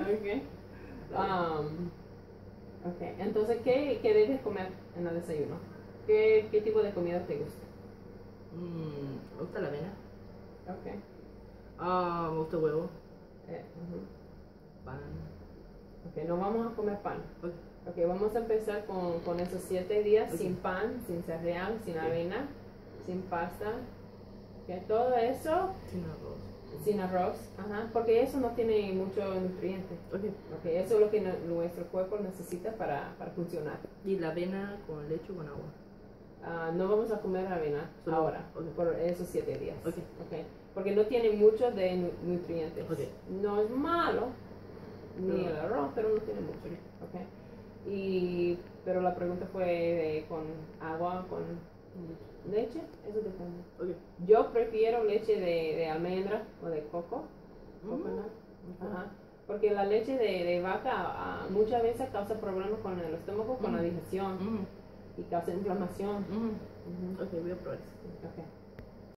ok. Um, ok, entonces, ¿qué, ¿qué debes comer en el desayuno? ¿Qué, ¿Qué tipo de comida te gusta? Mm, me gusta la avena. Ok. Ah, me gusta el huevo. Eh. Pan. Ok, no vamos a comer pan. Ok. Ok, vamos a empezar con, con esos siete días sin pan, sin cereal, sin Ok. avena, sin pasta. Ok, todo eso Sin arroz. sin arroz, ajá, porque eso no tiene mucho nutriente. Ok. Ok, eso es lo que nu- nuestro cuerpo necesita para, para funcionar. Y la avena con leche o con agua. Ah, no vamos a comer avena Solo- ahora, por esos siete días. Porque no tiene mucho de nu- nutrientes. No es malo, ni el arroz, pero no tiene mucho. Ok. Ok. Y, pero la pregunta fue de con agua, con leche, eso depende. Yo prefiero leche de, de almendra o de coco. Mm. Ajá. Porque la leche de, de vaca ah, muchas veces causa problemas con el estómago, con la Mm. digestión Mm. y causa inflamación. Mm. Ujú. Ok, voy a probar eso. Ok.